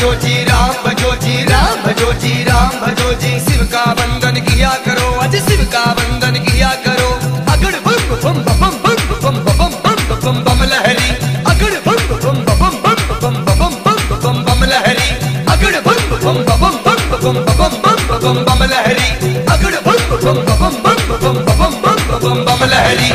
भजो जी राम भजो जी राम भजो जी राम भजो जी शिव का वंदन किया करो अज शिव का वंदन किया करो अगड़ बम बम बम बम बम बम बम बम बम लहरी अगड़ बम बम बम बम बम बम बम बम बम लहरी अगड़ बम बम बम बम बम बम बम बम बम लहरी अगड़ बम बम बम बम बम बम बम बम बम लहरी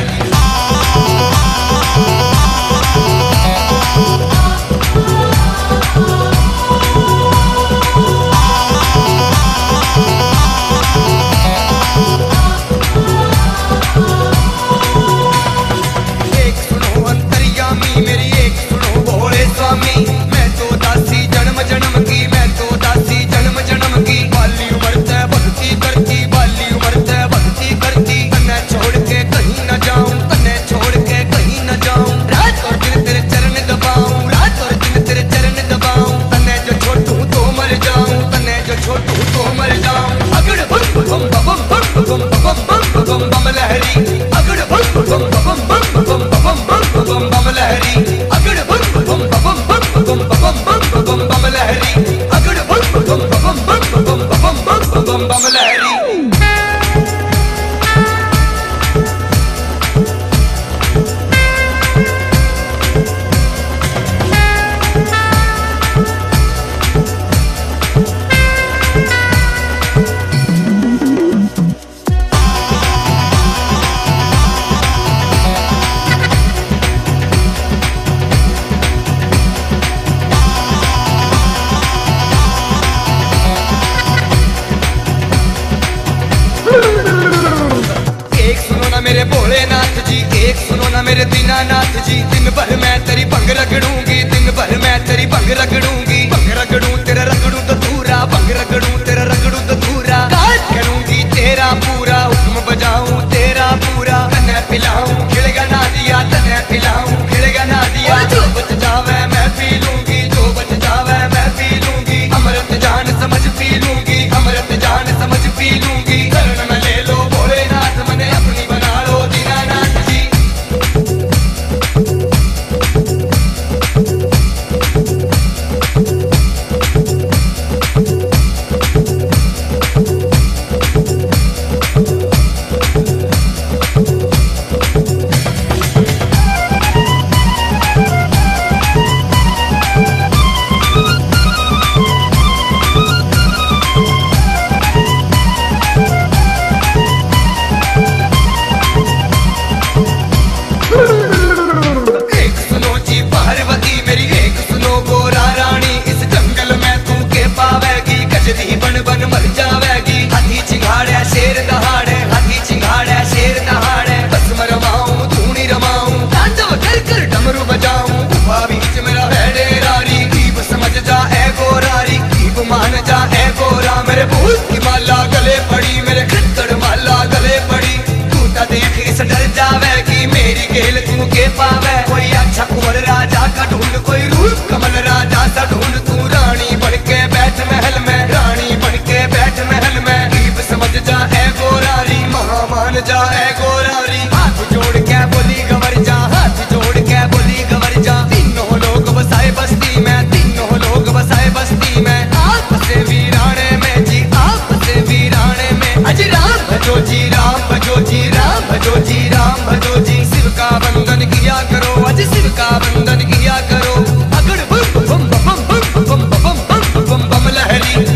ਦੀਨਾਨਾਥ ਜੀ ਦਿਨ ਭਰ ਮੈਂ ਤੇਰੀ ਭੰਗ ਰਗੜੂੰਗੀ ਦਿਨ ਭਰ ਮੈਂ ਤੇਰੀ ਭੰਗ ਰਗੜੂੰਗੀ। ਭੰਗ ਰਗੜੂ ਤੇਰਾ ਰਗੜੂ ਦਧੂਰਾ ਭੰਗ ਰਗੜੂ ਤੇਰਾ ਰਗੜੂ ਦਧੂਰਾ ਕਾਜ ਕਰੂੰਗੀ ਤੇਰਾ ਪੂਰਾ ਹੁਕਮ ਬਜਾਉਂ ਤੇਰਾ ਪੂਰਾ ਕੰਨ ਪਿਲਾਉਂ